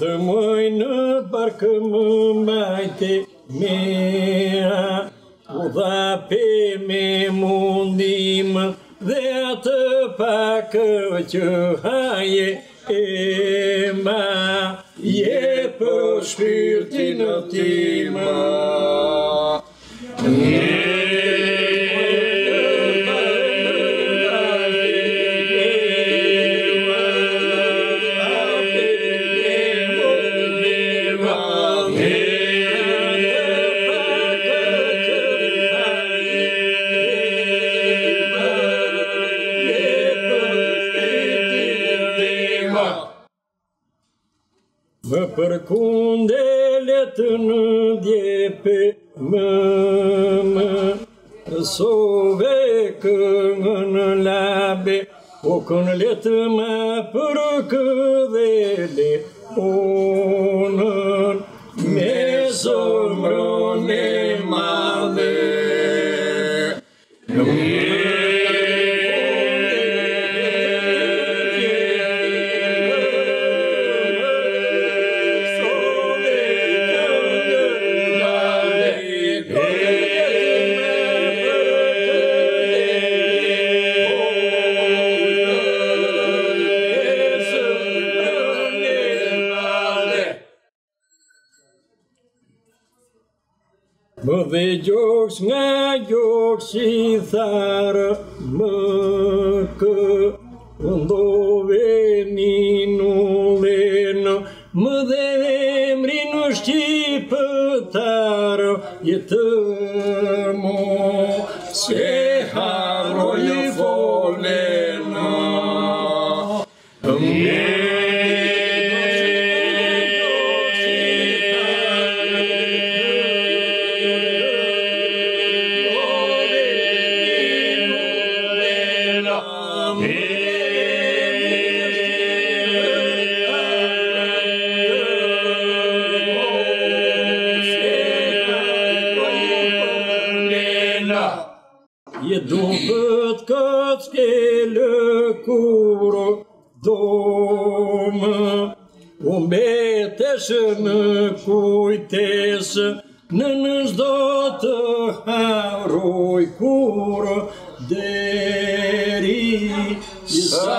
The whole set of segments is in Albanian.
të mëj në parkë më majte mira, u dha pe me mundimë dhe atë pakë që haje e ma, je për po shpirtinë timë. përkundelet në djepe më më Sove con labe o kënë letë më për këdhele onën me somrone Më dhe gjoks nga gjoks i tharë më kë Ndove një në Më dhe emri në shqipë tharë Jetë mu se harë një do pët këtë kele lëkurë, domë, më U mbetesh në kujtes në nëzdo të haroj kuro Deri i sa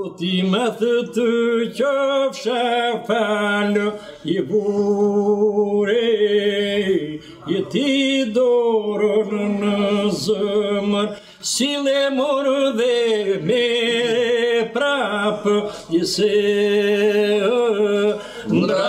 Këti me thë të qëpë shafalë, i bure, i ti dorën në zëmër, si le murë dhe me prapë, i se nga.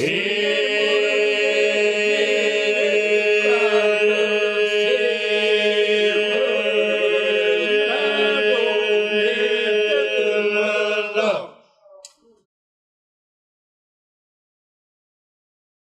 Hey.